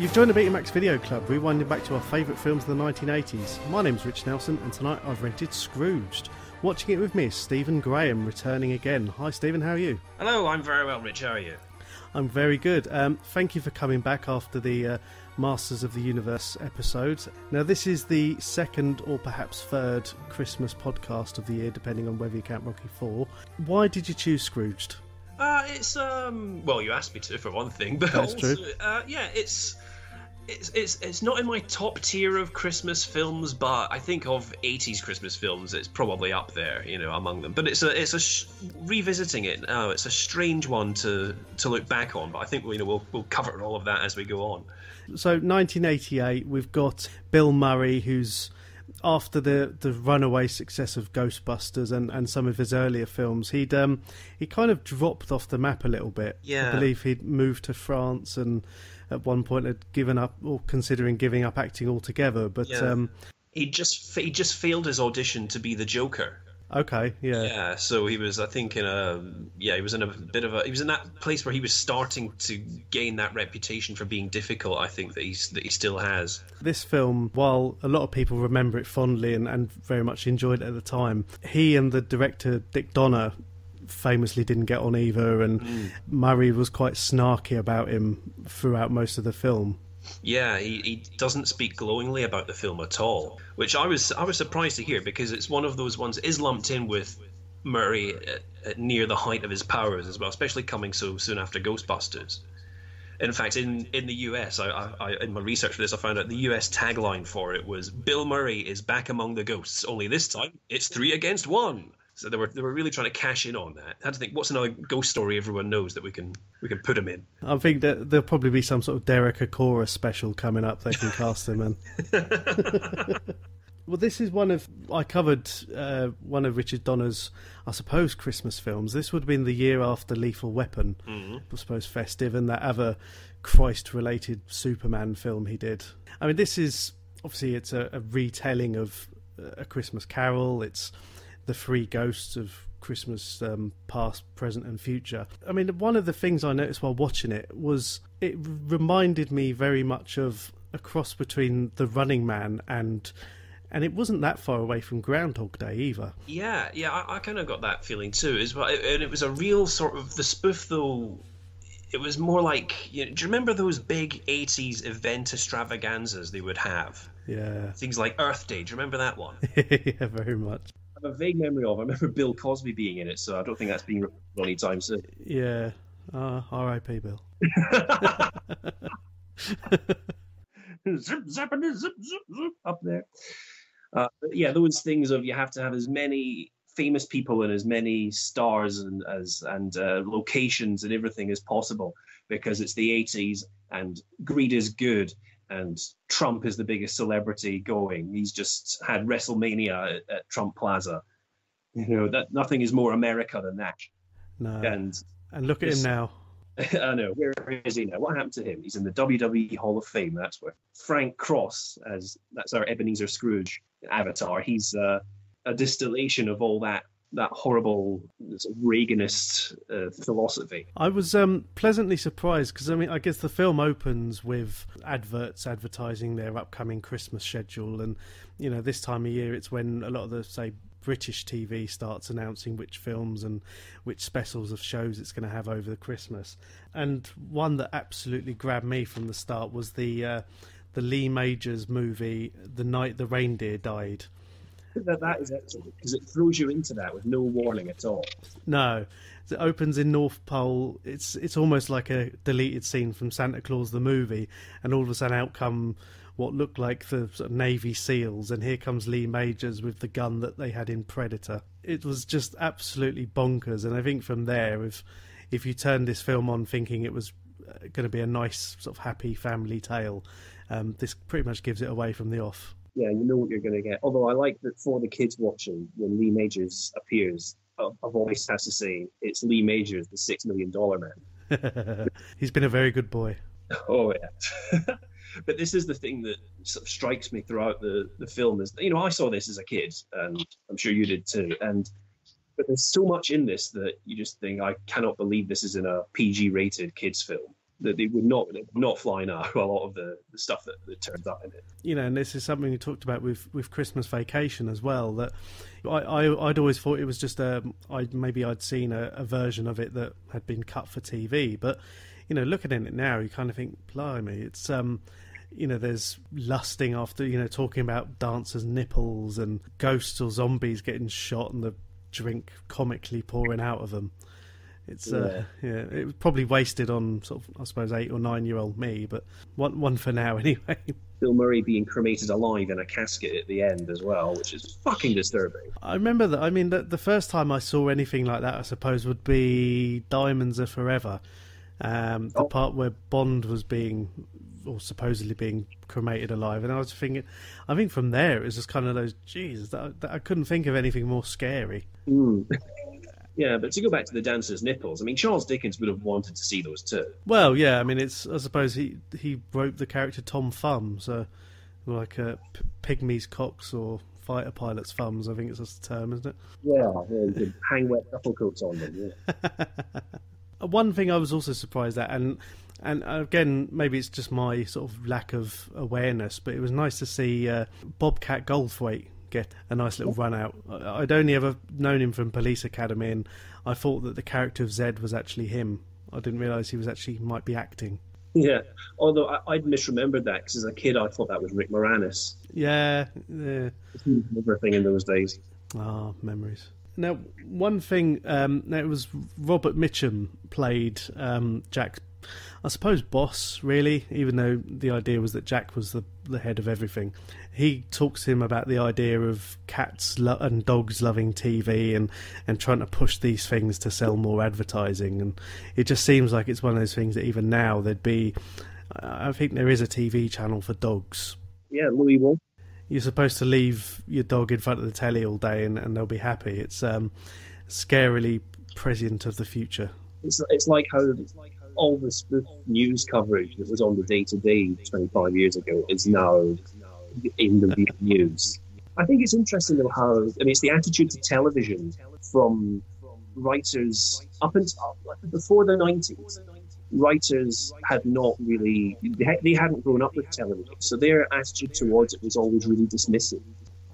You've joined the Betamax Video Club, rewinding back to our favourite films of the 1980s. My name's Rich Nelson, and tonight I've rented Scrooged. Watching it with me is Stephen Graham, returning again. Hi, Stephen, how are you? Hello, I'm very well, Rich. How are you? I'm very good. Um, thank you for coming back after the uh, Masters of the Universe episode. Now, this is the second or perhaps third Christmas podcast of the year, depending on whether you count Rocky 4. Why did you choose Scrooged? Uh, it's um. Well, you asked me to for one thing, but That's also, true. Uh, yeah, it's. It's, it's, it's not in my top tier of Christmas films, but I think of 80s Christmas films, it's probably up there, you know, among them. But it's a it's a sh- revisiting it now. It's a strange one to to look back on, but I think you know we'll we'll cover all of that as we go on. So, 1988, we've got Bill Murray, who's after the, the runaway success of Ghostbusters and, and some of his earlier films, he'd um, he kind of dropped off the map a little bit. Yeah. I believe he'd moved to France and at one point had given up or considering giving up acting altogether. But Yeah. um, He just he just failed his audition to be the Joker. okay, yeah. Yeah, so he was, I think, in a yeah, he was in a bit of a he was in that place where he was starting to gain that reputation for being difficult. I think that he's that he still has. This film, while a lot of people remember it fondly and, and very much enjoyed it at the time, he and the director Dick Donner famously didn't get on either, and mm. Murray was quite snarky about him throughout most of the film. Yeah, he, he doesn't speak glowingly about the film at all, which I was I was surprised to hear because it's one of those ones is lumped in with Murray at, at near the height of his powers as well, especially coming so soon after Ghostbusters. In fact, in, in the US, I, I, in my research for this, I found out the US tagline for it was "Bill Murray is back among the ghosts." Only this time, it's three against one. So they were they were really trying to cash in on that. I had to think, what's another ghost story everyone knows that we can we can put him in? I think that there'll probably be some sort of Derek Acorah special coming up. They can cast him in. well, this is one of I covered uh, one of Richard Donner's, I suppose, Christmas films. This would have been the year after Lethal Weapon, I suppose, festive, and that other Christ-related Superman film he did. I mean, this is obviously it's a, a retelling of uh, a Christmas Carol. It's the three ghosts of Christmas um, past, present, and future. I mean, one of the things I noticed while watching it was it reminded me very much of a cross between The Running Man and. And it wasn't that far away from Groundhog Day either. Yeah, yeah, I, I kind of got that feeling too. As well, and it was a real sort of the spoof though. It was more like, you know, do you remember those big '80s event extravaganzas they would have? Yeah, Things like Earth Day. Do you remember that one? yeah, very much. I have a vague memory of. I remember Bill Cosby being in it, so I don't think that's being repeated anytime soon. Yeah, uh, R.I.P. Bill. zip, zappity, zip, zip, zip, up there. Uh, but yeah, those things of you have to have as many famous people and as many stars and as and uh, locations and everything as possible because it's the 80s and greed is good and Trump is the biggest celebrity going. He's just had WrestleMania at, at Trump Plaza. You know that nothing is more America than that. No, And and look at him now. I know. Where is he now? What happened to him? He's in the WWE Hall of Fame. That's where Frank Cross, as that's our Ebenezer Scrooge avatar. He's uh, a distillation of all that that horrible Reaganist uh, philosophy. I was um, pleasantly surprised because I mean, I guess the film opens with adverts advertising their upcoming Christmas schedule, and you know, this time of year it's when a lot of the say British TV starts announcing which films and which specials of shows it's going to have over the Christmas. And one that absolutely grabbed me from the start was the uh, the Lee Majors movie, "The Night the Reindeer Died." That, that is excellent because it throws you into that with no warning at all. No, it opens in North Pole. It's it's almost like a deleted scene from Santa Claus the movie, and all of a sudden out come what looked like the sort of Navy SEALs, and here comes Lee Majors with the gun that they had in Predator. It was just absolutely bonkers, and I think from there, if if you turned this film on thinking it was going to be a nice sort of happy family tale, um, this pretty much gives it away from the off. Yeah, you know what you're going to get. Although I like that for the kids watching, when Lee Majors appears, a, a voice has to say, "It's Lee Majors, the Six Million Dollar Man." He's been a very good boy. Oh yeah. but this is the thing that sort of strikes me throughout the, the film is you know I saw this as a kid and I'm sure you did too and but there's so much in this that you just think, I cannot believe this is in a PG rated kids film. That they would not not fly now a lot of the, the stuff that, that turns up in it. You know, and this is something we talked about with with Christmas Vacation as well. That I, I would always thought it was just a I maybe I'd seen a, a, version of it that had been cut for TV, but you know, looking at it now, you kind of think, blimey, it's um. You know, there's lusting after, you know, talking about dancers' nipples and ghosts or zombies getting shot and the drink comically pouring out of them. It's uh, yeah. yeah, it was probably wasted on sort of I suppose eight or nine year old me, but one one for now anyway. Bill Murray being cremated alive in a casket at the end as well, which is fucking disturbing. I remember that. I mean, the, the first time I saw anything like that, I suppose, would be Diamonds Are Forever. Um, the oh. part where Bond was being, or supposedly being cremated alive, and I was thinking, I think from there it was just kind of those, geez, that, that I couldn't think of anything more scary. Mm. Yeah, but to go back to the dancer's nipples, I mean, Charles Dickens would have wanted to see those too. Well, yeah, I mean, it's I suppose he he wrote the character Tom Thumb, so like a uh, p- cocks or fighter pilots thumbs. I think it's just the term, isn't it? Yeah, yeah hang wet duffel coats on them. Yeah. One thing I was also surprised at, and and again, maybe it's just my sort of lack of awareness, but it was nice to see uh, Bobcat Goldthwait get a nice little run out. I'd only ever known him from Police Academy, and I thought that the character of Zed was actually him. I didn't realise he was actually might be acting. Yeah, although I, would misremembered that because as a kid I thought that was Rick Moranis. Yeah, yeah. Everything in those days. Ah, memories. Now, one thing. Um, it was Robert Mitchum played um, Jack I suppose, boss, really, even though the idea was that Jack was the, the head of everything. He talks to him about the idea of cats lo- and dogs loving TV and, and trying to push these things to sell more advertising. And it just seems like it's one of those things that even now there'd be. I think there is a TV channel for dogs. Yeah, Louis Wolf. You're supposed to leave your dog in front of the telly all day and, and they'll be happy. It's um, scarily prescient of the future. It's, it's like how all this, news coverage that was on the day to day 25 years ago is now in the news. I think it's interesting though how I mean it's the attitude to television from writers up until before the 90s. Writers had not really they hadn't grown up with television, so their attitude towards it was always really dismissive.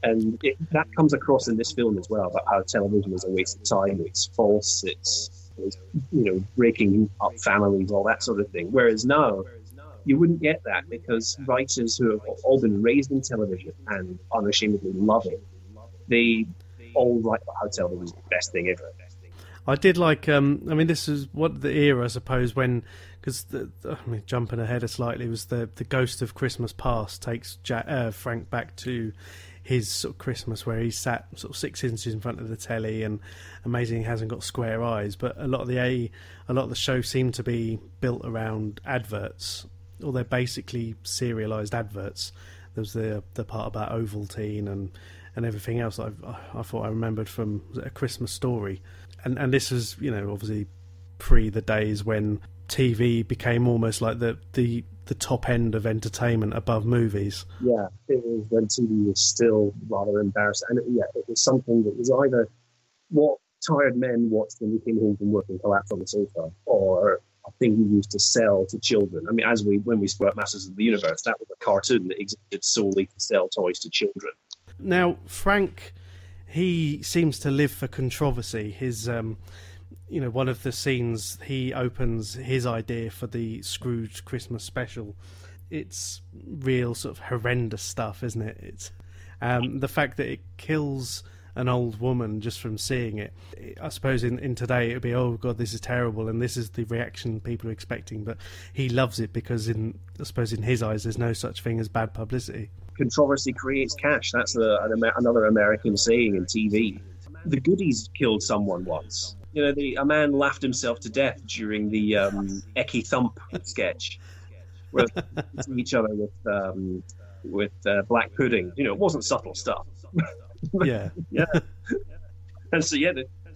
And it, that comes across in this film as well about how television is a waste of time. It's false. It's you know, breaking up families, all that sort of thing. Whereas now, you wouldn't get that because writers who have all been raised in television and unashamedly love it, they all write about how television is the best thing ever. I did like. Um, I mean, this is what the era, I suppose, when because I mean, jumping ahead a slightly was the the Ghost of Christmas Past takes Jack, uh, Frank back to his sort of Christmas where he sat sort of six inches in front of the telly and amazing he hasn't got square eyes. But a lot of the a a lot of the show seemed to be built around adverts, or they're basically serialized adverts. There was the the part about Ovaltine and and everything else. I I thought I remembered from a Christmas story, and and this was you know obviously pre the days when TV became almost like the the the top end of entertainment above movies. Yeah, it was when TV was still rather embarrassing, and it, yeah, it was something that was either what tired men watched when they came home from work and collapsed on the sofa, or a thing you used to sell to children. I mean, as we when we spoke Masters of the Universe, that was a cartoon that existed solely to sell toys to children. Now, Frank, he seems to live for controversy. His um, you know, one of the scenes he opens his idea for the Scrooge Christmas special. It's real sort of horrendous stuff, isn't it? It's um, the fact that it kills an old woman just from seeing it. I suppose in, in today it would be, oh god, this is terrible, and this is the reaction people are expecting. But he loves it because, in I suppose in his eyes, there's no such thing as bad publicity. Controversy creates cash. That's a, an, another American saying in TV. The Goodies killed someone once you know, the, a man laughed himself to death during the um, Ecky Thump sketch, where each other with um, with uh, black pudding. You know, it wasn't subtle stuff. yeah, yeah. And so, yeah,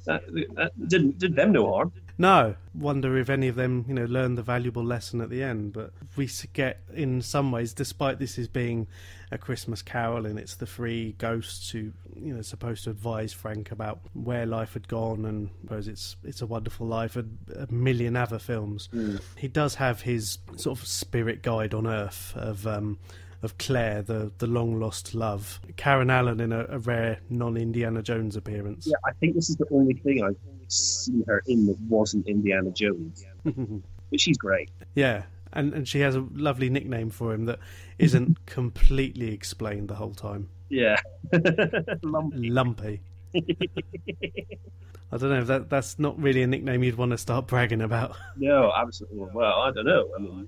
that, that, didn't did them no harm. No, wonder if any of them, you know, learn the valuable lesson at the end. But we get, in some ways, despite this is being a Christmas Carol and it's the three ghosts who, you know, supposed to advise Frank about where life had gone and suppose it's it's a Wonderful Life and a million other films. Mm. He does have his sort of spirit guide on Earth of. Um, of Claire, the, the long lost love. Karen Allen in a, a rare non Indiana Jones appearance. Yeah, I think this is the only thing I've seen her in that wasn't Indiana Jones. but she's great. Yeah, and and she has a lovely nickname for him that isn't completely explained the whole time. Yeah, lumpy. Lumpy. I don't know if that that's not really a nickname you'd want to start bragging about. No, absolutely. Well, I don't know. I mean,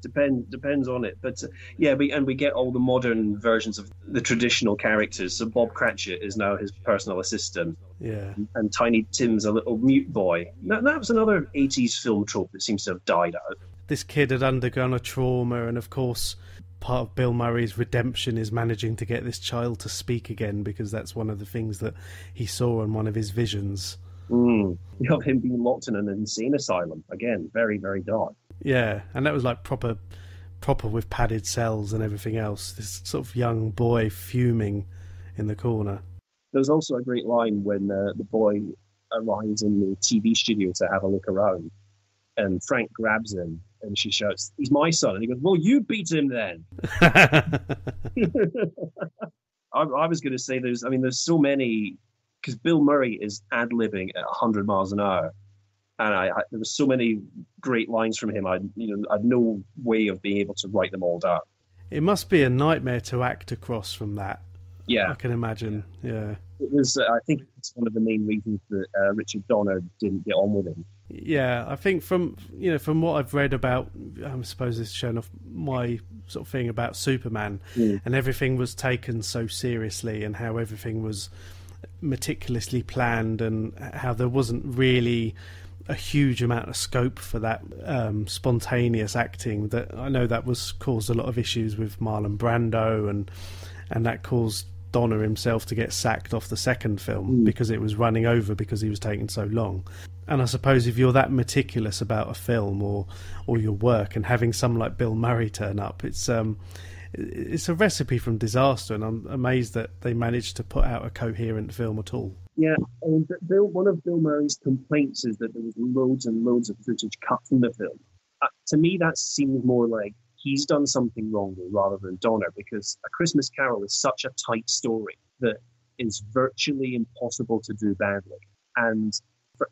depends depends on it. But uh, yeah, we and we get all the modern versions of the traditional characters. So Bob Cratchit is now his personal assistant, yeah, and Tiny Tim's a little mute boy. That, that was another '80s film trope that seems to have died out. this kid had undergone a trauma, and of course, part of Bill Murray's redemption is managing to get this child to speak again because that's one of the things that he saw in one of his visions. Mm. You have him being locked in an insane asylum again. Very very dark. Yeah, and that was like proper, proper with padded cells and everything else. This sort of young boy fuming in the corner. There's also a great line when uh, the boy arrives in the TV studio to have a look around, and Frank grabs him and she shouts, "He's my son!" And he goes, "Well, you beat him then." I, I was going to say there's, I mean, there's so many because Bill Murray is ad libbing at 100 miles an hour, and I, I there was so many great lines from him. I you know I had no way of being able to write them all down. it must be a nightmare to act across from that. Yeah, I can imagine. Yeah. it was. Uh, I think it's one of the main reasons that uh, Richard Donner didn't get on with him. Yeah, I think from you know from what I've read about, I suppose this is showing off my sort of thing about Superman, Mm. and everything was taken so seriously, and how everything was meticulously planned, and how there wasn't really a huge amount of scope for that um, spontaneous acting. That I know that was caused a lot of issues with Marlon Brando, and and that caused Donner himself to get sacked off the second film Mm. because it was running over because he was taking so long. And I suppose if you're that meticulous about a film or or your work and having someone like Bill Murray turn up, it's um it's a recipe from disaster, and I'm amazed that they managed to put out a coherent film at all. Yeah, I mean, Bill. One of Bill Murray's complaints is that there was loads and loads of footage cut from the film. Uh, to me, that seems more like he's done something wrong rather than Donner, because A Christmas Carol is such a tight story that is virtually impossible to do badly. And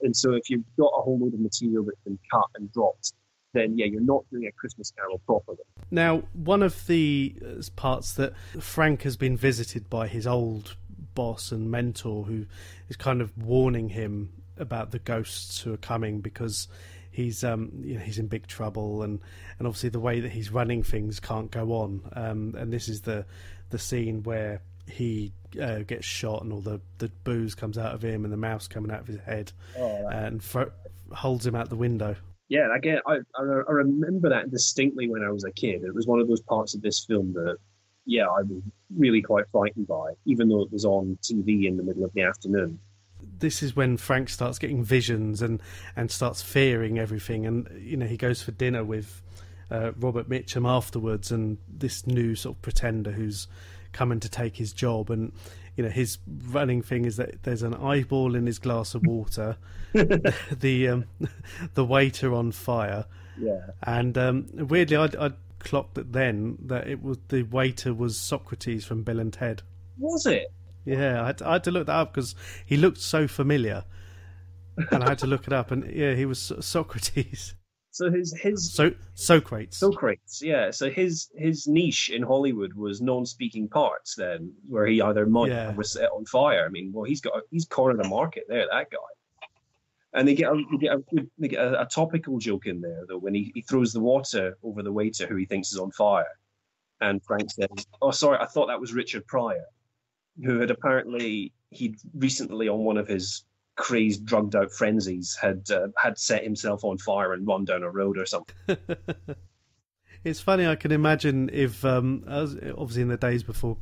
and so, if you've got a whole load of material that's been cut and dropped, then yeah, you're not doing A Christmas Carol properly. Now, one of the uh, parts that Frank has been visited by his old boss and mentor, who is kind of warning him about the ghosts who are coming because he's um you know he's in big trouble and and obviously the way that he's running things can't go on. Um and this is the the scene where he uh, gets shot and all the the booze comes out of him and the mouse coming out of his head Oh, and holds him out the window Yeah, again, I, I I remember that distinctly when I was a kid. It was one of those parts of this film that, yeah, I was really quite frightened by, even though it was on TV in the middle of the afternoon. this is when Frank starts getting visions and and starts fearing everything, and you know he goes for dinner with uh, Robert Mitchum afterwards, and this new sort of pretender who's coming to take his job, and you know his running thing is that there's an eyeball in his glass of water, the um, the waiter on fire, Yeah, and um, weirdly I'd, I'd clocked that then that it was the waiter was Socrates from Bill and Ted. was it? Yeah, I had, to, I had to look that up because he looked so familiar, and I had to look it up. And yeah, he was Socrates, So his his so Socrates. Socrates, yeah. So his his niche in Hollywood was non-speaking parts. Then, where he either might Yeah. or was set on fire. I mean, well, he's got he's cornered the market there. That guy. And they get a, they get, a, they get a, a topical joke in there though when he, he throws the water over the waiter who he thinks is on fire, and Frank says, "Oh, sorry, I thought that was Richard Pryor, who had apparently he'd recently on one of his crazed, drugged out frenzies had uh, had set himself on fire and run down a road or something." It's funny. I can imagine if, um, obviously, in the days before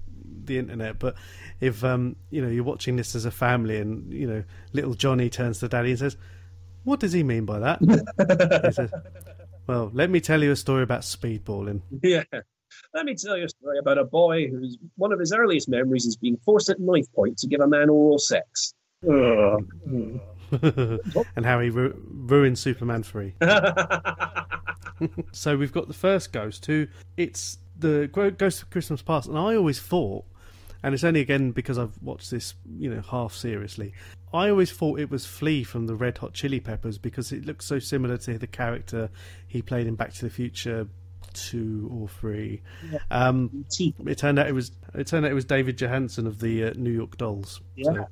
the internet, but if um, you know you're watching this as a family, and you know little Johnny turns to Daddy and says, "What does he mean by that?" he says, "Well, let me tell you a story about speedballing." Yeah. Let me tell you a story about a boy whose one of his earliest memories is being forced at knife point to give a man oral sex. And how he ru- ruined Superman 3. so we've got the first ghost who it's the Ghost of Christmas Past, and I always thought, and it's only again because I've watched this, you know, half seriously. I always thought it was Flea from the Red Hot Chili Peppers because it looks so similar to the character he played in Back to the Future two or three. Um, it turned out it was it turned out it was David Johansen of the uh, New York Dolls. Yeah, so.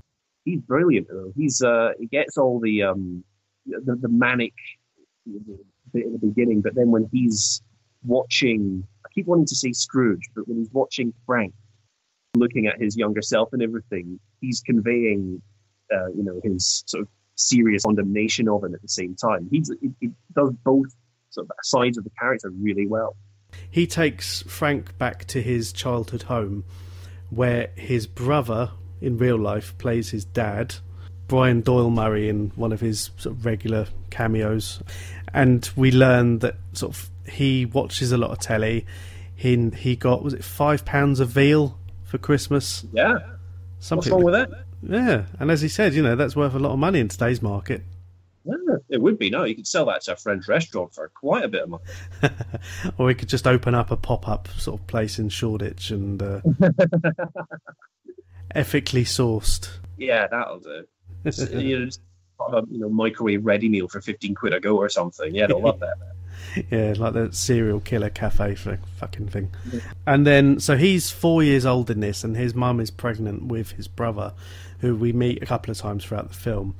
He's brilliant though. He's uh, he gets all the um, the, the manic bit in the beginning, but then when he's watching, I keep wanting to say Scrooge, but when he's watching Frank, looking at his younger self and everything, he's conveying, uh, you know, his sort of serious condemnation of him at the same time. He, he does both sort of sides of the character really well. He takes Frank back to his childhood home, where his brother in real life plays his dad, Brian Doyle Murray, in one of his sort of regular cameos, and we learn that sort of he watches a lot of telly. He he got was it five pounds of veal for Christmas? Yeah. Something What's wrong with that? Yeah, and as he said, you know that's worth a lot of money in today's market. Yeah, it would be. No, you could sell that to a French restaurant for quite a bit of money. or we could just open up a pop-up sort of place in Shoreditch and uh, ethically sourced. Yeah, that'll do. you know, a you know microwave ready meal for fifteen quid a go or something. Yeah, they'll love that. yeah, like the serial killer cafe for fucking thing. Yeah. And then, so he's four years old in this, and his mum is pregnant with his brother, who we meet a couple of times throughout the film.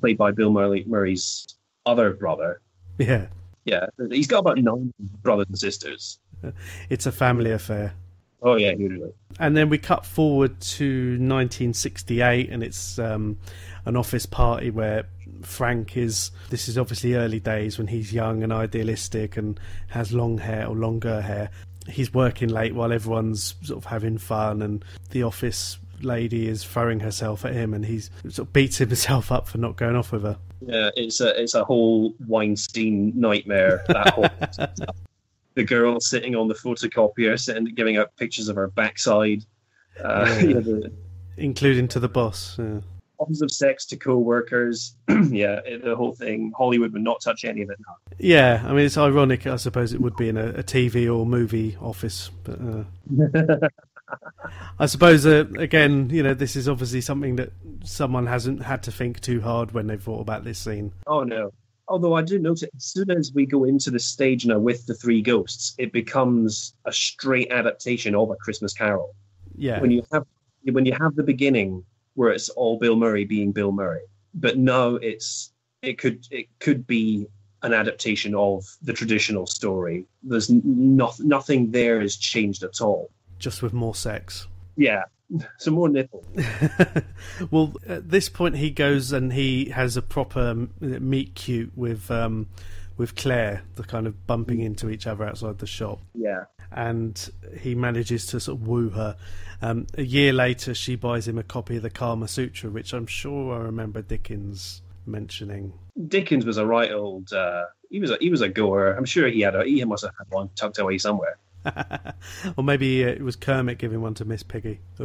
Played by Bill Murray, Murray's other brother. Yeah. Yeah, he's got about nine brothers and sisters. It's a family affair. Oh yeah, usually. And then we cut forward to 1968, and it's um, an office party where Frank is. This is obviously early days when he's young and idealistic and has long hair or longer hair. He's working late while everyone's sort of having fun, and the office lady is throwing herself at him, and he's sort of beats himself up for not going off with her. Yeah, it's a it's a whole Weinstein nightmare. That whole the girl sitting on the photocopier, sitting giving out pictures of her backside, uh, yeah. the, including to the boss. Yeah offers of sex to co-workers. yeah, the whole thing. Hollywood would not touch any of it now. Yeah, I mean it's ironic. I suppose it would be in a, a TV or movie office, but uh, I suppose uh, again, you know, this is obviously something that someone hasn't had to think too hard when they've thought about this scene. Oh no. Although I do notice, as soon as we go into the stage now with the three ghosts, it becomes a straight adaptation of a Christmas Carol. Yeah. When you have when you have the beginning where it's all Bill Murray being Bill Murray. But no, it's it could it could be an adaptation of the traditional story. There's not, nothing there has changed at all. Just with more sex. Yeah, some more nipple. well, at this point, he goes and he has a proper meet cute with um, with Claire, the kind of bumping into each other outside the shop. Yeah, and he manages to sort of woo her. Um, a year later, she buys him a copy of the Kama Sutra, which I'm sure I remember Dickens mentioning. Dickens was a right old. Uh, he was a he was a goer. I'm sure he had a he must have had one tucked away somewhere. or maybe uh, it was Kermit giving one to Miss Piggy.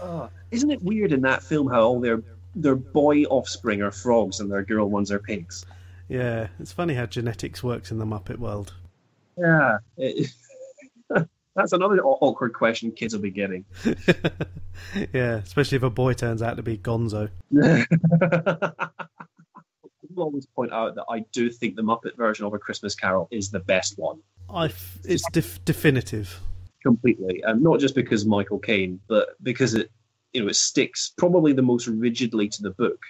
oh, isn't it weird in that film how all their their boy offspring are frogs and their girl ones are pigs? Yeah, it's funny how genetics works in the Muppet world. Yeah, it, that's another awkward question kids will be getting. yeah, especially if a boy turns out to be Gonzo. Always point out that I do think the Muppet version of A Christmas Carol is the best one. I f- it's def- definitive. Completely, and not just because Michael Caine, but because it, you know, it sticks probably the most rigidly to the book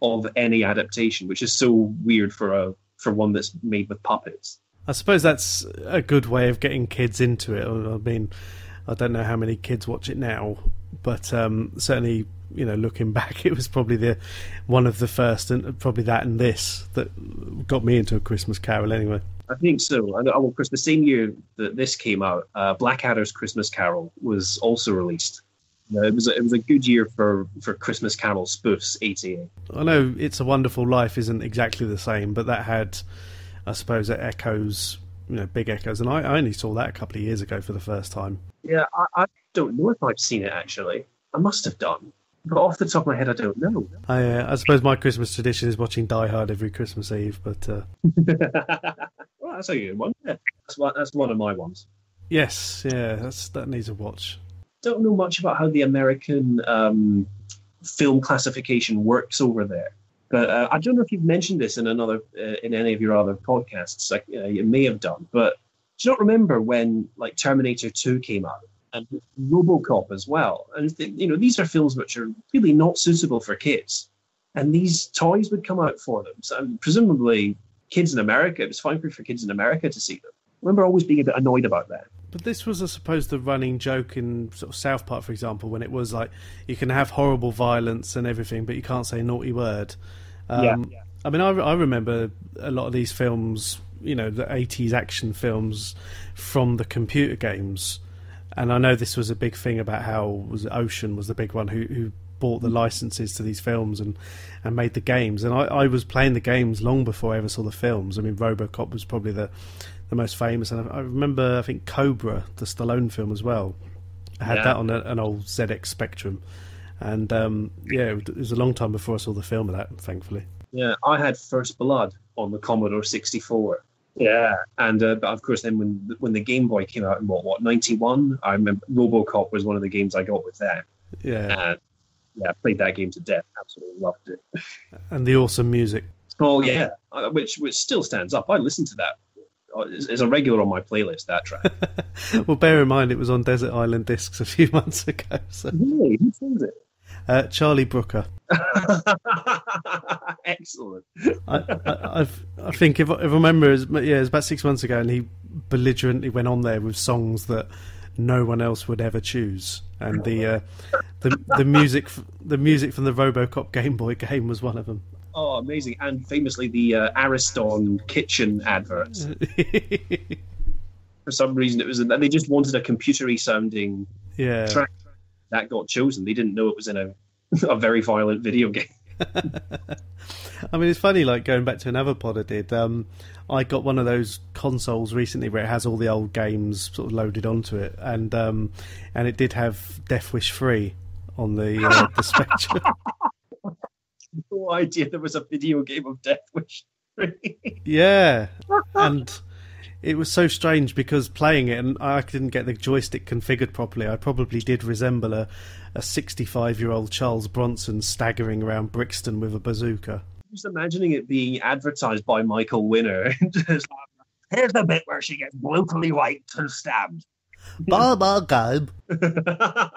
of any adaptation, which is so weird for a for one that's made with puppets. I suppose that's a good way of getting kids into it. I mean, I don't know how many kids watch it now, but um, certainly, you know, looking back, it was probably the one of the first, and probably that and this that got me into a Christmas Carol. Anyway, I think so. And of course, the same year that this came out, uh, Blackadder's Christmas Carol was also released. Uh, it was a, it was a good year for, for Christmas Carol spoofs. ATA. I know "It's a Wonderful Life" isn't exactly the same, but that had, I suppose, it echoes, you know, big echoes. And I, I only saw that a couple of years ago for the first time. Yeah, I, I don't know if I've seen it actually. I must have done, but off the top of my head, I don't know. I, uh, I suppose my Christmas tradition is watching Die Hard every Christmas Eve, but uh, well, that's a good one. Yeah, that's one. That's one of my ones. yes, yeah, that's that needs a watch. Don't know much about how the American um, film classification works over there. But uh, I don't know if you've mentioned this in another uh, in any of your other podcasts. Like uh, you may have done, but do you not remember when like Terminator Two came out and RoboCop as well? And th- you know these are films which are really not suitable for kids, and these toys would come out for them. So um, presumably, kids in America, it was fine for kids in America to see them. I remember always being a bit annoyed about that. But this was, I suppose, the running joke in sort of South Park, for example, when it was like you can have horrible violence and everything, but you can't say a naughty word. Um, Yeah. I mean, I, I remember a lot of these films, you know, the 80s action films from the computer games. And I know this was a big thing about how was Ocean was the big one who, who bought the licenses to these films and, and made the games. And I, I was playing the games long before I ever saw the films. I mean, RoboCop was probably the the most famous, and I, I remember I think Cobra, the Stallone film as well. I had Yeah. that on a, an old ZX Spectrum, and um, yeah, it was a long time before I saw the film of that. Thankfully, Yeah, I had First Blood on the Commodore 64. Yeah, and uh, but of course, then when when the Game Boy came out in what what 91, I remember RoboCop was one of the games I got with that. yeah, And yeah, I played that game to death. Absolutely loved it. and the awesome music. Oh yeah, uh, which which still stands up. I listen to that. Uh, It's, it's a regular on my playlist. That track. well, bear in mind it was on Desert Island Discs a few months ago. So, really, who sings it? Uh, Charlie Brooker. Excellent. I, I, I've, think if, I- if I remember, it was, yeah, it was about six months ago, and he belligerently went on there with songs that no one else would ever choose, and the uh, the the music the music from the RoboCop Game Boy game was one of them. Oh, amazing! And famously, the uh, Ariston kitchen adverts. For some reason, it was they just wanted a computery sounding yeah, track that got chosen. They didn't know it was in a a very violent video game. I mean, it's funny. Like going back to another pod I did, um, I got one of those consoles recently where it has all the old games sort of loaded onto it, and um, and it did have Death Wish Free on the uh, the Spectrum. No idea there was a video game of Death Wish. Three. Yeah, and it was so strange because playing it and I didn't get the joystick configured properly. I probably did resemble a a 65 year old Charles Bronson staggering around Brixton with a bazooka. Just imagining it being advertised by Michael Winner. Just like, Here's the bit where she gets brutally raped and stabbed. Bye bye, Gabe.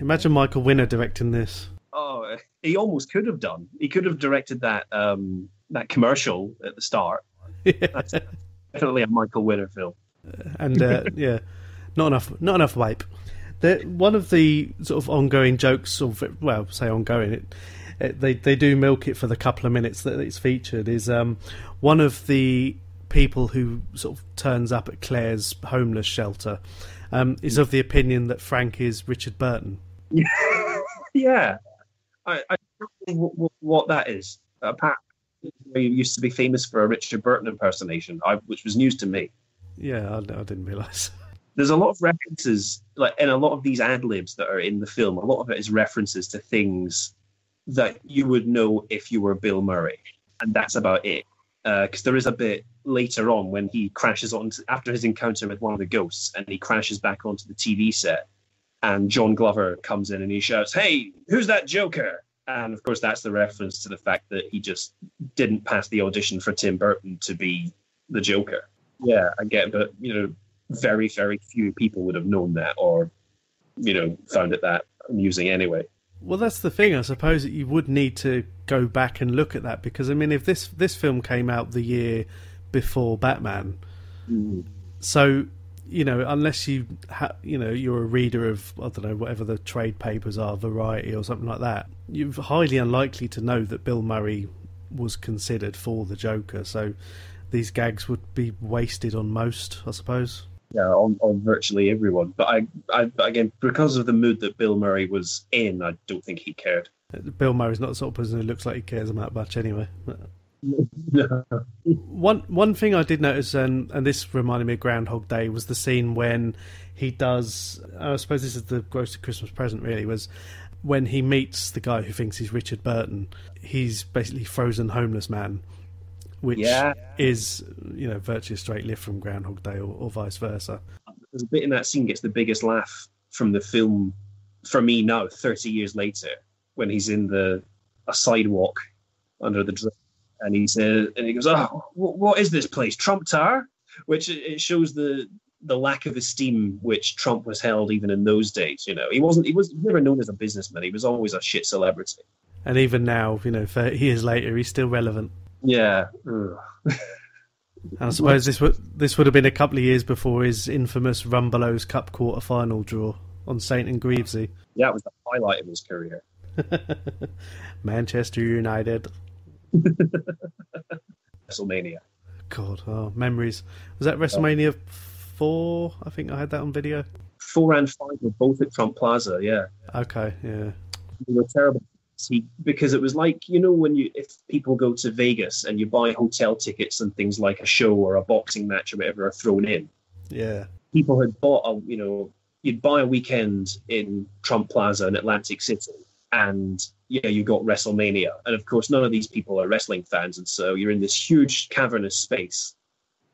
Imagine Michael Winner directing this. oh, he almost could have done. He could have directed that um, that commercial at the start. That's definitely a Michael Winner film. and uh, yeah, not enough, not enough wipe. The, one of the sort of ongoing jokes, of well, say ongoing, it, it, they they do milk it for the couple of minutes that it's featured. Is um, one of the people who sort of turns up at Claire's homeless shelter um, is of the opinion that Frank is Richard Burton. yeah, I, I don't know what, what that is. Apparently, he used to be famous for a Richard Burton impersonation, I, which was news to me. Yeah, I, I didn't realise. There's a lot of references, like in a lot of these ad libs that are in the film. A lot of it is references to things that you would know if you were Bill Murray, and that's about it. Uh, because there is a bit later on when he crashes on after his encounter with one of the ghosts, and he crashes back onto the TV set, and John Glover comes in and he shouts, "Hey, who's that Joker?" And of course, that's the reference to the fact that he just didn't pass the audition for Tim Burton to be the Joker. Yeah, I get, but you know, very, very few people would have known that or, you know, found it that amusing anyway. Well, that's the thing. I suppose that you would need to go back and look at that because I mean, if this this film came out the year before Batman, mm-hmm. so you know, unless you ha- you know you're a reader of I don't know whatever the trade papers are, Variety or something like that, you're highly unlikely to know that Bill Murray was considered for the Joker. So these gags would be wasted on most, I suppose. Yeah, on, on virtually everyone. But I, I, again, because of the mood that Bill Murray was in, I don't think he cared. Bill Murray's not the sort of person who looks like he cares about much anyway. one one thing I did notice, and and this reminded me of Groundhog Day, was the scene when he does. Uh, I suppose this is the grossest Christmas present. Really, was when he meets the guy who thinks he's Richard Burton. He's basically frozen homeless man, which Yeah. is you know virtually a straight lift from Groundhog Day, or, or vice versa. There's a bit in that scene gets the biggest laugh from the film for me now, 30 years later, when he's in the a sidewalk under the and he says, uh, and he goes, "Oh, wh- what is this place, Trump Tower?" Which it- shows the the lack of esteem which Trump was held even in those days. You know, he wasn't he was never known as a businessman. He was always a shit celebrity. And even now, you know, 30 years later, he's still relevant. Yeah. And I suppose this would this would have been a couple of years before his infamous Rumbelows Cup quarter final draw on Saint and Greavesy. Yeah, it was the highlight of his career. Manchester United. WrestleMania. God, oh, memories. Was that WrestleMania um, four? I think I had that on video. Four and five were both at Trump Plaza. Yeah. Okay, yeah. they were terrible. He, because it was like you know when you if people go to Vegas and you buy hotel tickets and things like a show or a boxing match or whatever are thrown in. Yeah. People had bought a you know you'd buy a weekend in Trump Plaza in Atlantic City and yeah you got WrestleMania and of course none of these people are wrestling fans and so you're in this huge cavernous space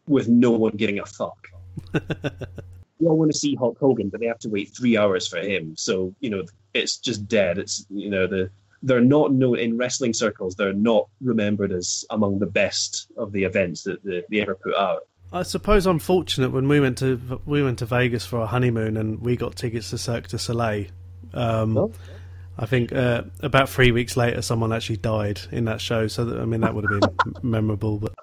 with no one giving a fuck. you all want to see Hulk Hogan, but they have to wait three hours for him. So you know it's just dead. It's you know the they're not known in wrestling circles. They're not remembered as among the best of the events that they, they ever put out. I suppose I'm fortunate when we went to we went to Vegas for our honeymoon and we got tickets to Cirque du Soleil. Um, Oh. I think uh, about three weeks later, someone actually died in that show. So that, I mean, that would have been memorable. But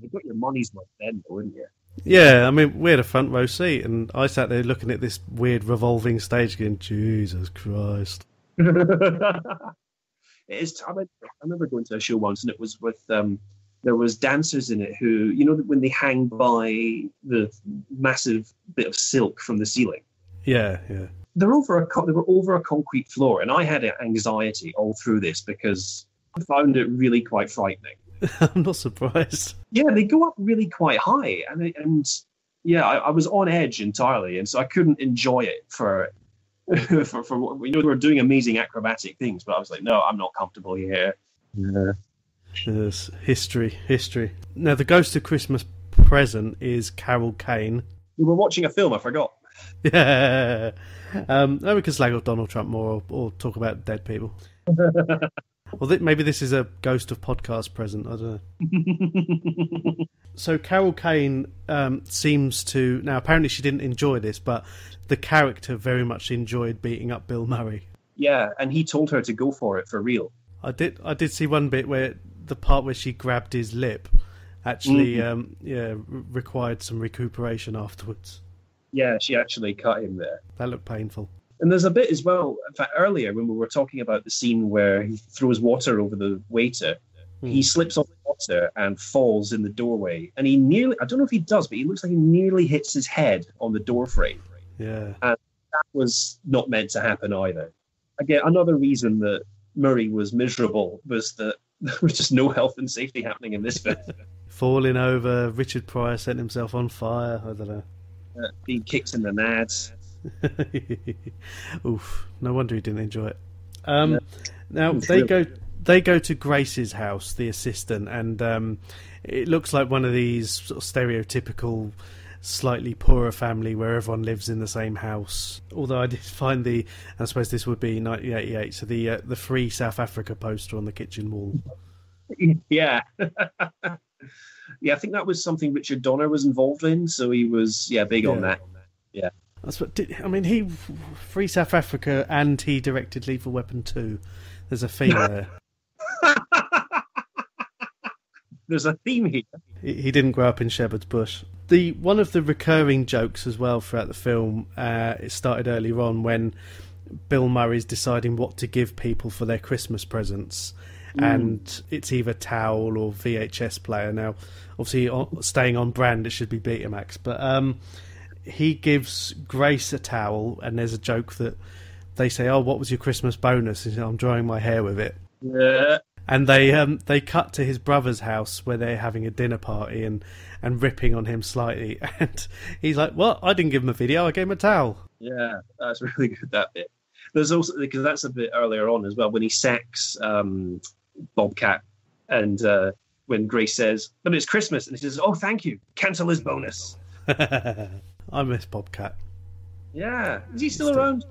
you got your money's worth then, though, wouldn't you? yeah, I mean, we had a front row seat, and I sat there looking at this weird revolving stage, going, "Jesus Christ!" it is. I remember going to a show once, and it was with um, there was dancers in it who, you know, when they hang by the massive bit of silk from the ceiling. Yeah, yeah. They're over a co- they were over a concrete floor, and I had anxiety all through this because I found it really quite frightening. I'm not surprised. Yeah, they go up really quite high, and it- and yeah, I, I was on edge entirely, and so I couldn't enjoy it for. for, for you know, they were doing amazing acrobatic things, but I was like, no, I'm not comfortable here. Yeah. Yes, history, history. Now, the Ghost of Christmas Present is Carol Kane. We were watching a film, I forgot. Yeah. Um, no, we can slag off Donald Trump more or, or talk about dead people. Or th- maybe this is a Ghost of Podcast present. I don't know. So Carol Kane um, seems to now. Apparently, she didn't enjoy this, but the character very much enjoyed beating up Bill Murray. Yeah, and he told her to go for it for real. I did. I did see one bit where the part where she grabbed his lip actually, um, yeah, re- required some recuperation afterwards. Yeah, she actually cut him there. That looked painful. And there's a bit as well, in fact, earlier when we were talking about the scene where he throws water over the waiter, hmm. he slips on the water and falls in the doorway. And he nearly, I don't know if he does, but he looks like he nearly hits his head on the door frame. Yeah. And that was not meant to happen either. Again, another reason that Murray was miserable was that there was just no health and safety happening in this film. Falling over, Richard Pryor set himself on fire. I don't know. Uh, being kicked in the nads. Oof! No wonder he didn't enjoy it. Um, Yeah. Now they go they go to Grace's house, the assistant, and um, it looks like one of these sort of stereotypical, slightly poorer family where everyone lives in the same house. Although I did find the, I suppose this would be 1988, so the uh, the free South Africa poster on the kitchen wall. yeah. Yeah, I think that was something Richard Donner was involved in, so he was yeah big on that. Yeah. That's what did, I mean. He free South Africa, and he directed Lethal Weapon two. There's a theme there. there's a theme here. He, he didn't grow up in Shepherd's Bush. The one of the recurring jokes as well throughout the film. Uh, it started earlier on when Bill Murray's deciding what to give people for their Christmas presents, and it's either towel or VHS player. Now, obviously, staying on brand, it should be Betamax, but um, he gives Grace a towel, and there's a joke that they say, "Oh, what was your Christmas bonus?" And I'm drying my hair with it. Yeah. And they um, they cut to his brother's house where they're having a dinner party and, and ripping on him slightly. And he's like, "What? I didn't give him a video. I gave him a towel." Yeah, that's really good. That bit. There's also because that's a bit earlier on as well when he sacks um, Bobcat, and uh, when Grace says, "But it's Christmas," and he says, "Oh, thank you. Cancel his bonus." I miss Bobcat. Yeah, is he still Still- around?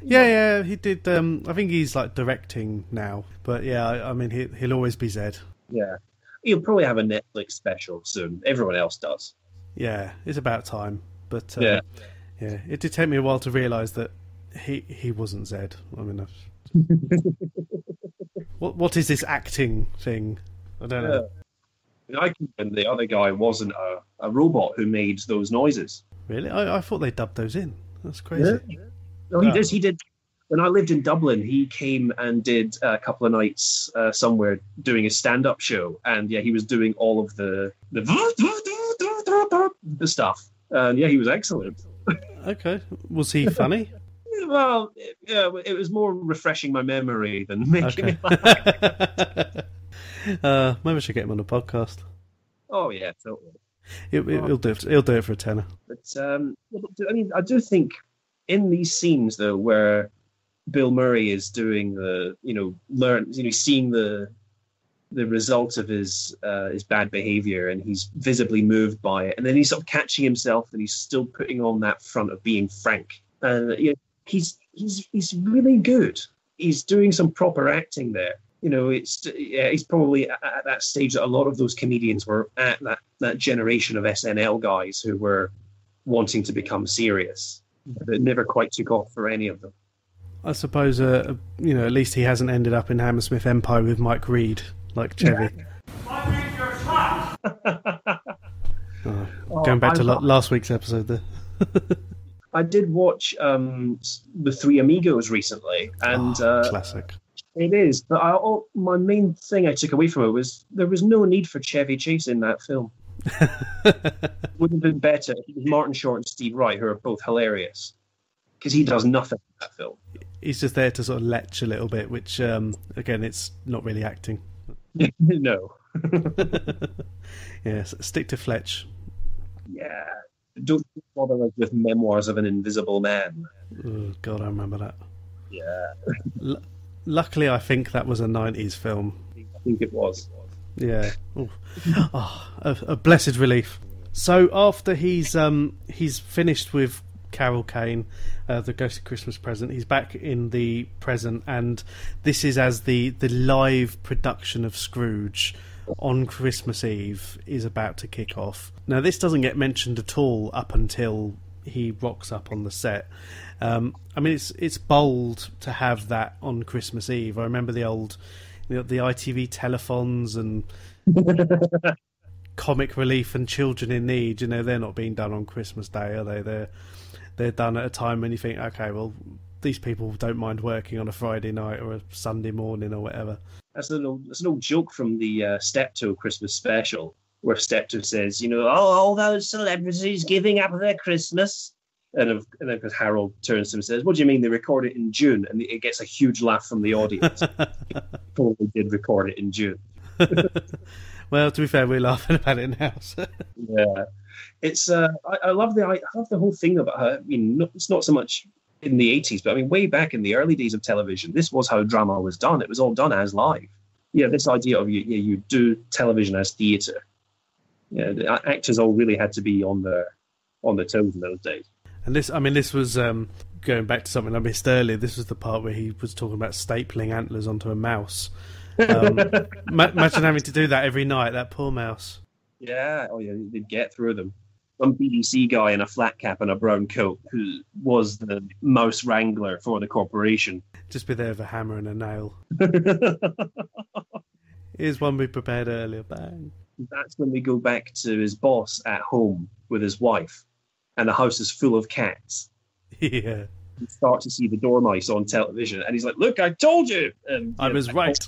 Yeah, yeah, he did. Um, I think he's like directing now, but yeah, I, I mean, he, he'll always be Zed. Yeah, he'll probably have a Netflix special soon. Everyone else does. Yeah, it's about time. But uh, Yeah. yeah, it did take me a while to realise that he he wasn't Zed. I mean, I've- what what is this acting thing? I don't Yeah. know. And I can and the other guy wasn't a, a robot who made those noises. Really, I, I thought they dubbed those in. That's crazy. No, he Ah. did. He did. When I lived in Dublin, he came and did a couple of nights uh, somewhere doing a stand-up show, and yeah, he was doing all of the the, the stuff. And yeah, he was excellent. Okay, was he funny? Well, yeah, it was more refreshing my memory than making Okay. me laugh. uh, maybe I should get him on the podcast. Oh yeah, totally. It, it, he'll do it. He'll do it for a tenner. But um, I mean, I do think in these scenes though, where Bill Murray is doing the, you know, learn, you know, seeing the the result of his uh, his bad behavior, and he's visibly moved by it, and then he's sort of catching himself, and he's still putting on that front of being frank, and you know, he's he's he's really good. He's doing some proper acting there. You know, it's yeah, he's probably at, at that stage that a lot of those comedians were at that that generation of SNL guys who were wanting to become serious, but never quite took off for any of them. I suppose, uh, you know, at least he hasn't ended up in Hammersmith Empire with Mike Reed like Chevy. Oh, going back to last week's episode there. I did watch um, the Three Amigos recently, and Oh, uh, classic. it is. But I, oh, my main thing I took away from it was there was no need for Chevy Chase in that film. Would have been better if it was Martin Short and Steve Wright, who are both hilarious, because he does nothing in that film. He's just there to sort of lech a little bit, which um, again, it's not really acting. no. Yes, stick to Fletch. Yeah. Don't bother us with memoirs of an invisible man. Oh, God, I remember that. Yeah, Luckily, I think that was a '90s film. I think it was. Yeah. Oh, a, a blessed relief. So after he's um he's finished with Carol Kane, uh, the Ghost of Christmas Present, he's back in the present, and this is as the the live production of Scrooge on Christmas Eve is about to kick off. Now this doesn't get mentioned at all up until he rocks up on the set. Um, I mean, it's it's bold to have that on Christmas Eve. I remember the old, you know, the ITV telephones and comic relief and children in need. You know, they're not being done on Christmas Day, are they? They're they're done at a time when you think, okay, well, these people don't mind working on a Friday night or a Sunday morning or whatever. That's an old, that's an old joke from the uh, Steptoe Christmas special, where Steptoe says, you know, oh, all those celebrities giving up their Christmas. And, of, and then because Harold turns to him and says, what do you mean they record it in June? And it gets a huge laugh from the audience. Probably did record it in June. well, to be fair, we're laughing about it now. So. Yeah, it's. Uh, I, I love the. I love the whole thing about her. I mean, no, it's not so much in the eighties, but I mean, way back in the early days of television, this was how drama was done. It was all done as live. Yeah, this idea of you, yeah, you do television as theatre. Yeah, the a- actors all really had to be on their on their toes in those days. And this, I mean, this was um, going back to something I missed earlier. This was the part where he was talking about stapling antlers onto a mouse. Um, ma- imagine having to do that every night. That poor mouse. Yeah, oh yeah, they'd get through them. Some BBC guy in a flat cap and a brown coat who was the mouse wrangler for the corporation. Just be there with a hammer and a nail. Here's one we prepared earlier. Bang. That's when we go back to his boss at home with his wife, and the house is full of cats. Yeah. You start to see the dormice on television, and he's like, "Look, I told you." And, I know, was right.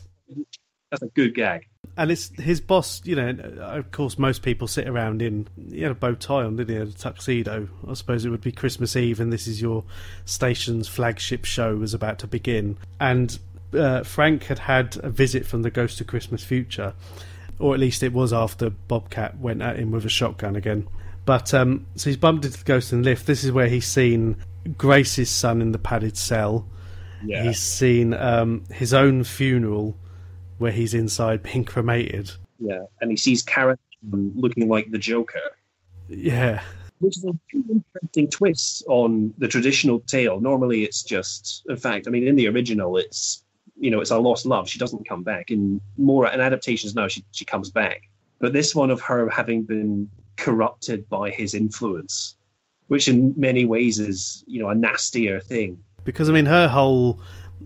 That's a good gag. And it's his boss, you know. Of course, most people sit around in he had a bow tie on, didn't he? A tuxedo. I suppose it would be Christmas Eve, and this is your station's flagship show was about to begin. And uh, Frank had had a visit from the Ghost of Christmas Future, or at least it was after Bobcat went at him with a shotgun again. But um, so he's bumped into the ghost in the lift. This is where he's seen Grace's son in the padded cell. Yeah. He's seen um, his own funeral where he's inside being cremated. Yeah, and he sees Karen looking like the Joker, Yeah. which is a really interesting twist on the traditional tale. Normally, it's just, in fact, I mean, in the original, it's you know, it's a lost love. She doesn't come back. In more in adaptations now, she she comes back. But this one of her having been corrupted by his influence, which in many ways is you know a nastier thing. Because, I mean, her whole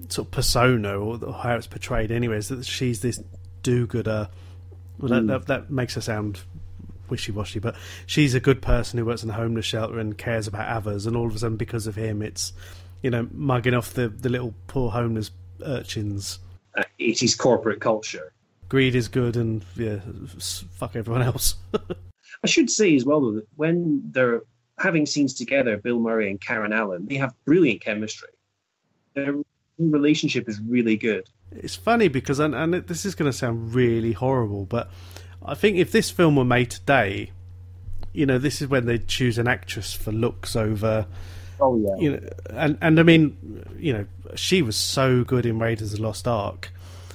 sort of persona, or how it's portrayed anyway, is that she's this do gooder. Well, that, Mm. that, that makes her sound wishy washy, but she's a good person who works in a homeless shelter and cares about others, and all of a sudden, because of him, it's, you know, mugging off the, the little poor homeless urchins. Uh, 80s corporate culture. Greed is good, and yeah, fuck everyone else. I should say as well though that when they're having scenes together, Bill Murray and Karen Allen, they have brilliant chemistry. Their relationship is really good. It's funny because, and, and this is going to sound really horrible, but I think if this film were made today, you know, this is when they choose an actress for looks over, Oh yeah. you know, and and I mean, you know, she was so good in Raiders of the Lost Ark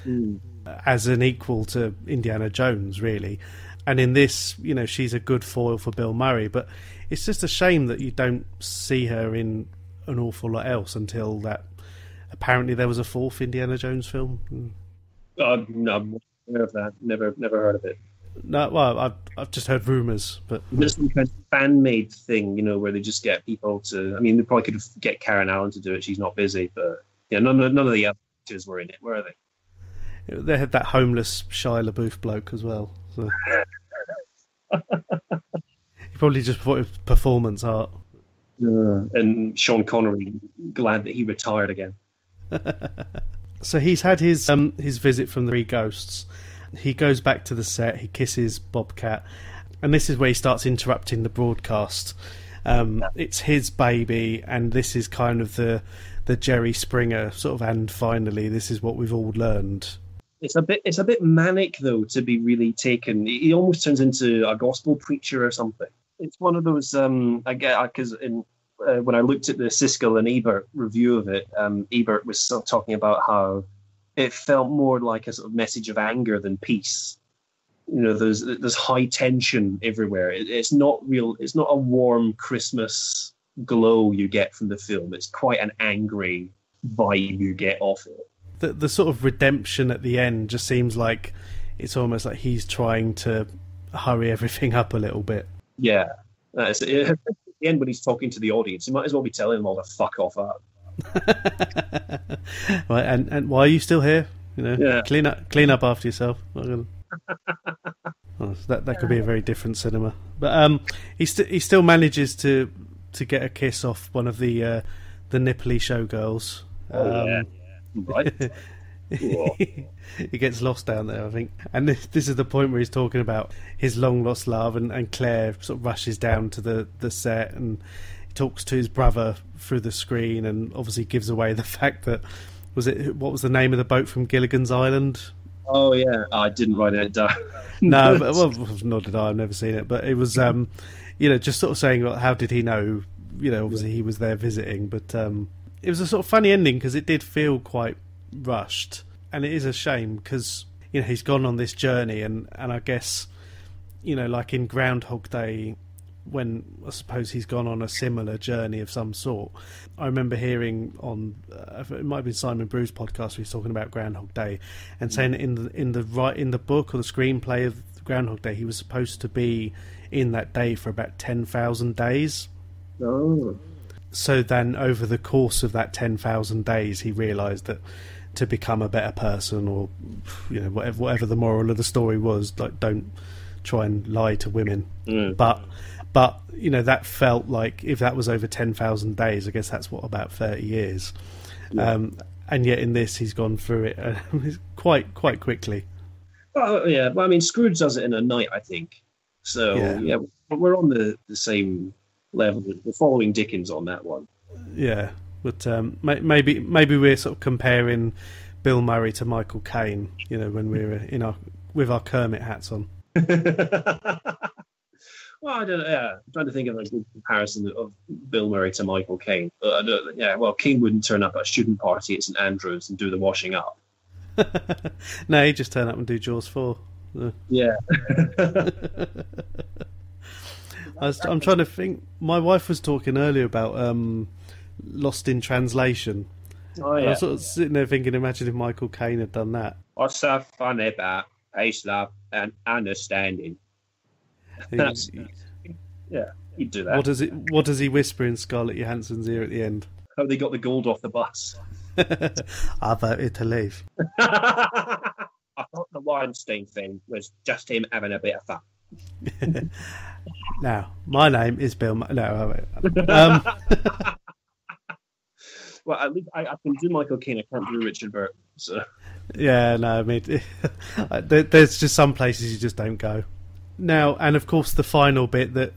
Mm. as an equal to Indiana Jones, really. And in this, you know, she's a good foil for Bill Murray, but it's just a shame that you don't see her in an awful lot else until that. Apparently, there was a fourth Indiana Jones film. Uh, no, I'm not aware of that. Never, never heard of it. No, well, I've I've just heard rumours, but There's some kind of fan made thing, you know, where they just get people to. I mean, they probably could get Karen Allen to do it. She's not busy, but yeah, none of none of the other actors were in it, were they? they had that homeless Shia LaBeouf bloke as well. So. he probably just put his performance art. And Sean Connery, glad that he retired again. So he's had his um, his visit from the three ghosts. He goes back to the set. He kisses Bobcat, and this is where he starts interrupting the broadcast. Um, it's his baby, and this is kind of the the Jerry Springer sort of. And finally, this is what we've all learned. It's a bit, it's a bit manic though to be really taken. He almost turns into a gospel preacher or something. It's one of those. Um, I get because in uh, when I looked at the Siskel and Ebert review of it, um, Ebert was sort of talking about how it felt more like a sort of message of anger than peace. You know, there's there's high tension everywhere. It, it's not real. It's not a warm Christmas glow you get from the film. It's quite an angry vibe you get off it. The the sort of redemption at the end just seems like it's almost like he's trying to hurry everything up a little bit. Yeah, it. At the end, when he's talking to the audience, he might as well be telling them all to fuck off up. right, and and why are you still here? You know, Yeah. clean up, clean up after yourself. Not gonna- Oh, so that that could be a very different cinema. But um, he st- he still manages to to get a kiss off one of the uh, the nipply showgirls. Oh, yeah. Right? He gets lost down there, I think. And this, this is the point where he's talking about his long lost love, and, and Claire sort of rushes down to the, the set and he talks to his brother through the screen, and obviously gives away the fact that was it what was the name of the boat from Gilligan's Island? oh yeah, I didn't write it down. No, but, well, nor did I. I've never seen it, but it was, um, you know, just sort of saying, well, how did he know? You know, obviously he was there visiting, but um, it was a sort of funny ending because it did feel quite rushed, and it is a shame because you know he's gone on this journey, and and I guess you know, like in Groundhog Day, when I suppose he's gone on a similar journey of some sort. I remember hearing on uh, it might have been Simon Brew's podcast where he's talking about Groundhog Day and saying in the in the right in the book or the screenplay of Groundhog Day he was supposed to be in that day for about ten thousand days. Oh, So then, over the course of that ten thousand days, he realised that to become a better person, or you know, whatever whatever the moral of the story was, like don't try and lie to women. Mm. But but you know that felt like if that was over ten thousand days, I guess that's what about thirty years. Um, and yet in this, he's gone through it uh, quite quite quickly. Well, yeah, well, I mean, Scrooge does it in a night, I think. So Yeah. yeah, we're on the, the same level. We're following Dickens on that one. Yeah, but um, maybe maybe we're sort of comparing Bill Murray to Michael Caine. You know, when we're in our with our Kermit hats on. well, I don't know. Yeah, I'm trying to think of a good comparison of Bill Murray to Michael Caine. But I don't, yeah, well, Caine wouldn't turn up at a student party at St Andrews and do the washing up. no, he just turn up and do Jaws four. Uh, Yeah. I was, I'm trying to think. My wife was talking earlier about um, Lost in Translation. Oh, I was sort of sitting there thinking, imagine if Michael Caine had done that. What's so funny about peace, love, and understanding? That's- he- Yeah, he'd do that. what does it? What does he whisper in Scarlett Johansson's ear at the end? How they got the gold off the bus. I voted to leave. I thought the Weinstein thing was just him having a bit of fun. Now, my name is Bill. Mu- no, um, Well, at least I, I can do Michael Caine. I can't do Richard Burton. So yeah, no, I mean, there's just some places you just don't go. Now, and of course, the final bit that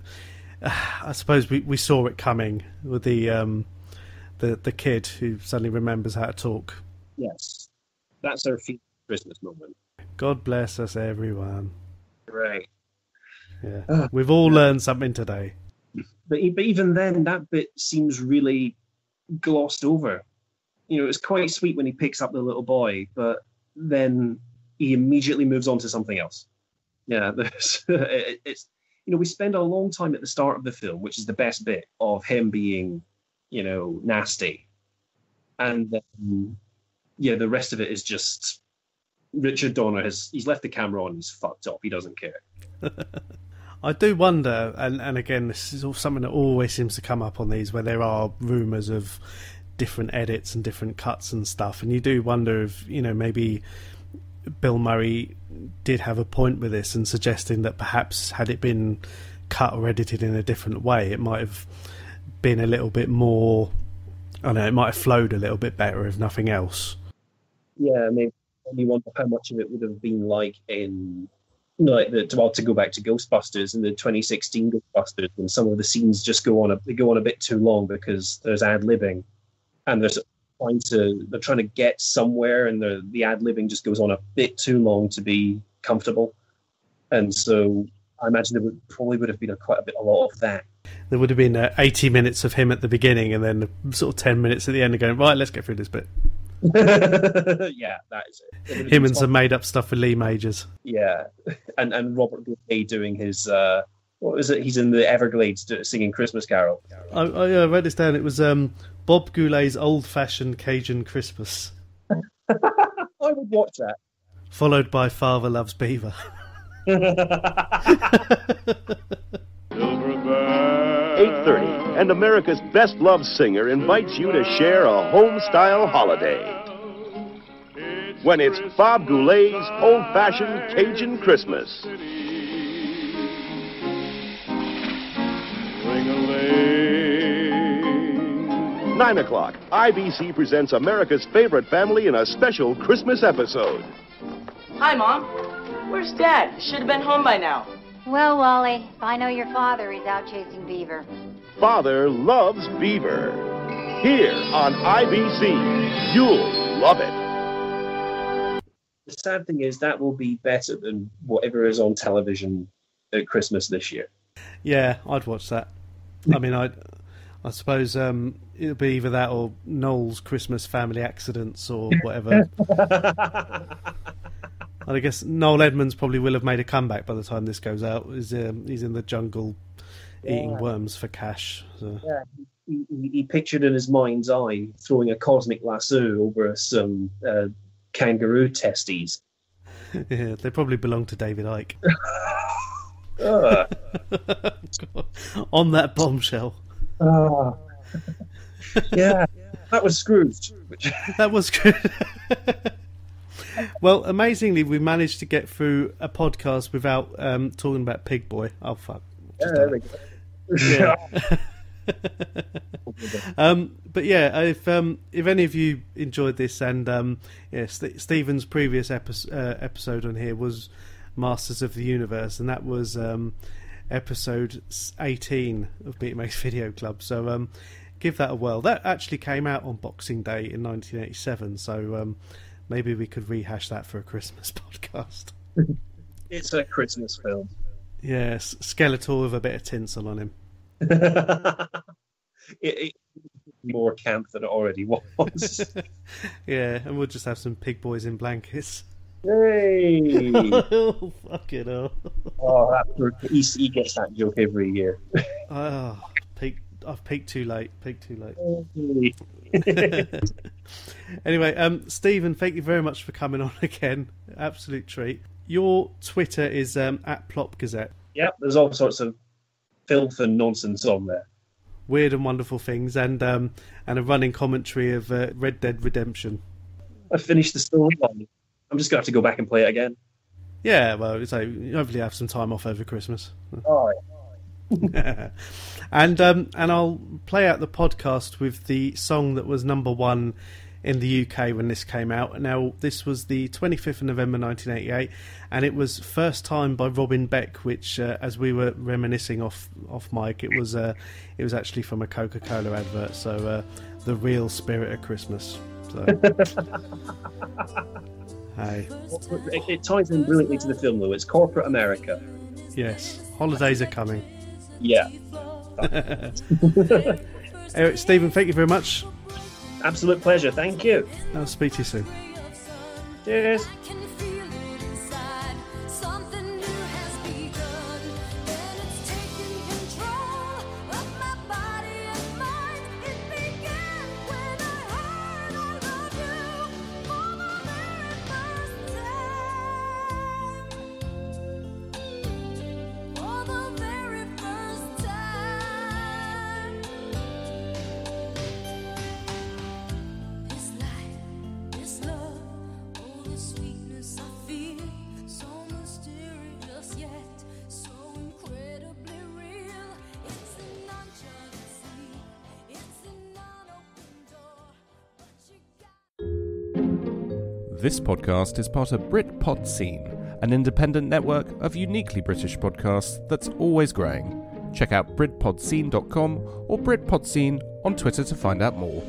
I suppose we, we saw it coming with the um, the the kid who suddenly remembers how to talk. yes, that's our Christmas moment. God bless us, everyone. Right. Yeah, Ah. we've all learned something today. But, but even then, that bit seems really glossed over. You know, it's quite sweet when he picks up the little boy, but then he immediately moves on to something else. Yeah, there's, it's you know we spend a long time at the start of the film, which is the best bit of him being, you know, nasty, and then yeah, the rest of it is just Richard Donner has he's left the camera on, he's fucked up, he doesn't care. I do wonder, and, and again, this is something that always seems to come up on these, where there are rumours of different edits and different cuts and stuff, and you do wonder if you know maybe Bill Murray did have a point with this and suggesting that perhaps had it been cut or edited in a different way, it might have been a little bit more. I don't know it might have flowed a little bit better, if nothing else. Yeah, I mean, you wonder how much of it would have been like in, like the well, to go back to Ghostbusters and the 2016 Ghostbusters, when some of the scenes just go on a they go on a bit too long because there's ad libbing, and there's trying to they're trying to get somewhere, and the the ad libbing just goes on a bit too long to be comfortable, and so I imagine there would probably would have been a, quite a bit a lot of that. There would have been uh, 80 minutes of him at the beginning and then sort of 10 minutes at the end of going, right, let's get through this bit. yeah, that is it. It would have Him and some made up stuff with Lee Majors. Yeah, and and Robert Goulet doing his uh, what was it? He's in the Everglades singing Christmas Carol. I, I, I wrote this down. It was um, Bob Goulet's old fashioned Cajun Christmas, I would watch that. followed by Father Loves Beaver. 8:30, and America's best loved singer invites you to share a home-style holiday. When it's Bob Goulet's old-fashioned Cajun Christmas. Nine o'clock. IBC presents America's favorite family in a special Christmas episode. Hi, Mom. Where's Dad? Should have been home by now. Well, Wally, if I know your father, he's out chasing beaver. Father loves Beaver. Here on IBC. You'll love it. The sad thing is that will be better than whatever is on television at Christmas this year. Yeah, I'd watch that. I mean, I, I suppose um, it'll be either that or Noel's Christmas family accidents or whatever. and I guess Noel Edmonds probably will have made a comeback by the time this goes out. He's, um, he's in the jungle eating Yeah. worms for cash. So. He, he, he pictured in his mind's eye throwing a cosmic lasso over some uh, kangaroo testes. Yeah, they probably belong to David Icke. Ugh. On that bombshell. Ah. yeah, that was Scrooge. That was good. Well, amazingly, we managed to get through a podcast without um, talking about Pig Boy. Oh fuck! Yeah, Just there done we it. go. Yeah. um, but yeah, if um, if any of you enjoyed this, and um, yeah, St- Stephen's previous epi- uh, episode on here was Masters of the Universe, and that was um, episode eighteen of Betamax Video Club. So um, give that a whirl. That actually came out on Boxing Day in 1987. So um, maybe we could rehash that for a Christmas podcast. It's a Christmas film. Yes, Skeletor with a bit of tinsel on him. it, it more camp than it already was. Yeah, and we'll just have some pig boys in blankets. Hey! oh, fucking hell. oh, that, he, he gets that joke every year. Oh, I've peaked too late. Peaked too late. anyway, um, Stephen, thank you very much for coming on again. Absolute treat. Your Twitter is um, at Plop Gazette. yep, there's all sorts of filth and nonsense on there. Weird and wonderful things, and um, and a running commentary of uh, Red Dead Redemption. I finished the storyline. I'm just going to have to go back and play it again. Yeah, well, so hopefully have some time off over Christmas. All right. And um, and I'll play out the podcast with the song that was number one in the UK when this came out. Now this was the 25th of November 1988, and it was first Time" by Robin Beck, which, uh, as we were reminiscing off off mic, it was uh, it was actually from a Coca-Cola advert. So uh, the real spirit of Christmas. So. Hey, It, it ties in brilliantly to the film, though. It's corporate America. yes, holidays are coming. Yeah, Anyway, Stephen, thank you very much. absolute pleasure. Thank you. I'll speak to you soon. Cheers. This podcast is part of Britpod Scene, an independent network of uniquely British podcasts that's always growing. Check out BritpodScene.com or BritpodScene on Twitter to find out more.